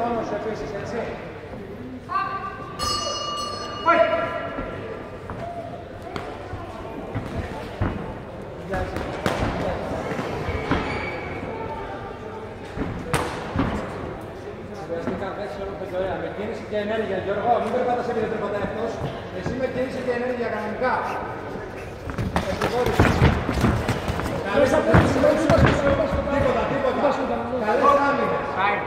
μόνος σου επίσης, έτσι. Συνδυαστικά παίξεις όλο το ωραία. Με κίνηση και ενέργεια, Γιώργο. Μην περπάτας επειδή δεν περπατάει αυτός. Εσύ με κίνηση και ενέργεια κανονικά. Ευτυχώς. Καλές απέξεις, τίποτα, τίποτα. Καλές άμυνες. Πάει.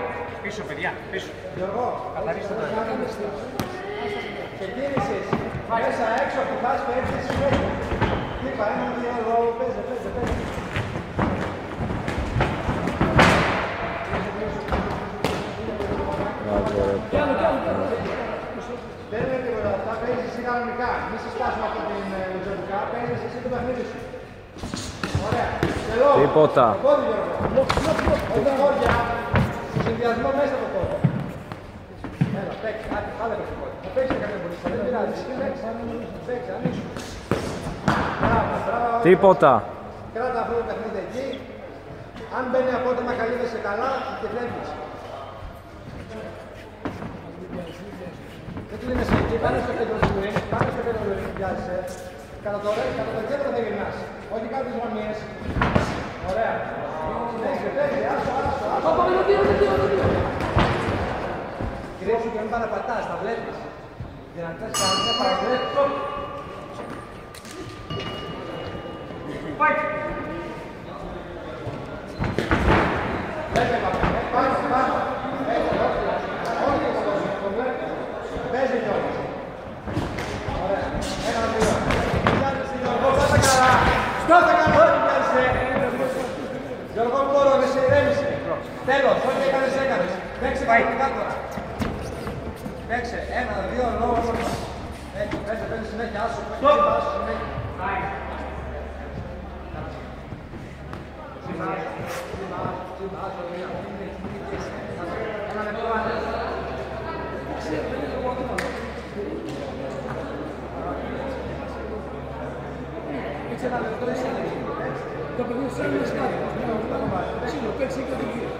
Πίσω, παιδιά, πίσω. Γιώργο, Καθαρίστε το. και κίνησες μέσα έξω από τη φάση που έρχεσαι συνέχεια. Είπα, ένα, δύο, λόγο, παίζε, παίζε, παίζε. Δεν είναι τίποτα αυτά, παίζεις εσύ κανονικά. Μη σε σπάσουμε από την ε, λογικά, παίζεις εσύ το παιχνίδι σου. Ωραία. Τελώ. Τίποτα. Το πόδι, Γιώργο. Όχι χώρια. Στο συνδυασμό μέσα από το πόδι. Έλα, παίξε. Άντε, άλλα το πόδι. Θα παίξει κάποια πολύ. Δεν πειράζει. Παίξε. Παίξε, ανοίξου. Μπράβο, μπράβο. Τίποτα. Κράτα αυτό το παιχνίδι εκεί. Αν μπαίνει απότομα καλύβεσαι καλά και βλέπεις. Δεν κλείνεσαι εκεί, πάνε στο κέντρο του ring, πάνε στο κέντρο του ring, πιάζεσαι. Κατά το, κατά το κέντρο θα γυρνάς. Όχι κάτω τις γραμμίες. Ωραία. Συνέχισε, παίζει, άσο, άσο, άσο. Κρύψου και μην παραπατάς, τα βλέπεις. Δυνατές κανονικά παραβλέπεις. Βλέπε, παπά. Πάνω, πάνω. Έτσι, όχι. Όχι, όχι, το βλέπω. Παίζει κιόλας. Ωραία. Ένα, δύο. Πιάνεσαι, Γιώργο, πάτα καλά. Πάτα καλά, όχι πιάνεσαι. Γιώργο, μπορώ, με σε ηρέμησε. Τέλος, ό,τι έκανες, έκανες. Παίξε κανονικά τώρα. Παίξε, ένα, δύο, λόγο. Έτσι, παίζε, παίζε συνέχεια, άσο. Άσο, άσο, συνέχεια. Ένα λεπτό, Έτσι ένα λεπτό εσύ Το παιδί σου είναι σκάφος. Εσύ το παίξει και δεν γύρω.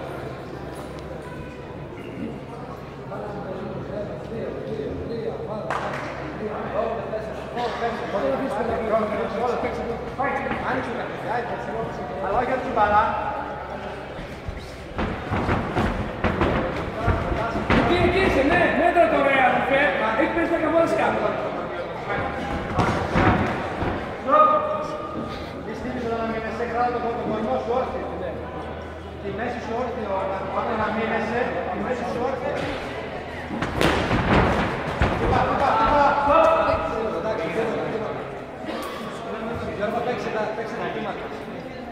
Άνοιξε τα παιδιά, έπαιξε. Αλλά όχι από την μπαλά. Εκεί, εκεί είσαι, ναι, μέτρα το ωραία, αδερφέ. Έχει πέσει τα καμπόλες κάτω. Μη στείλεις όταν να μείνεσαι, κράτα το το κορμό σου όρθιο. Τη μέση σου όρθιο, όταν να μείνεσαι, τη μέση σου όρθιο.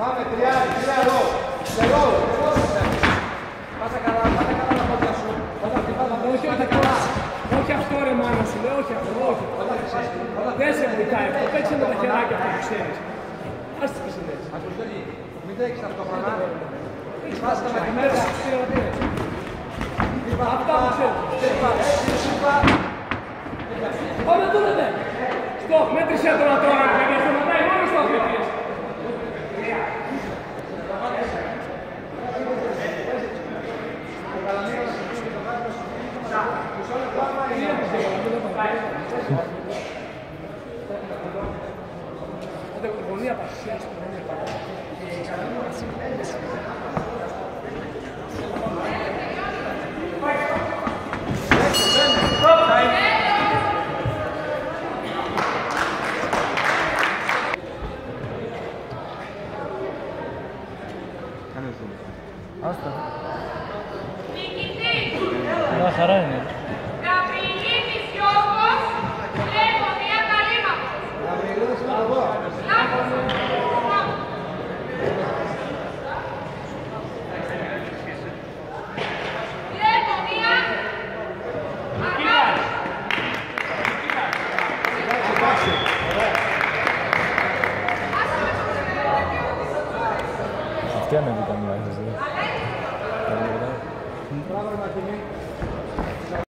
Πάμε, τρία, τρία λόγου. Και λόγου, και λόγου. Πάτα καλά, πάτα καλά τα πόδια σου. Όταν χτυπάς τα πόδια σου, πάτα καλά. Όχι αυτό ρε μάνα σου, λέω όχι αυτό, όχι. Όταν χτυπάς, όταν Δεν σε βοηθάει αυτό, παίξε με τα χεράκια αυτό που ξέρεις. Ας τις συνέχεια. Αποστολή, μην τρέχεις ταυτόχρονα. Σπάστα με τη μέρα. Είπα, Αυτά που ξέρεις. είπα, έτσι, είπα. Πάμε τώρα δε. Στο, μέτρησέ τώρα volví a partir Hasta. Bajará en él. क्या मैं भी कमी आ सकती है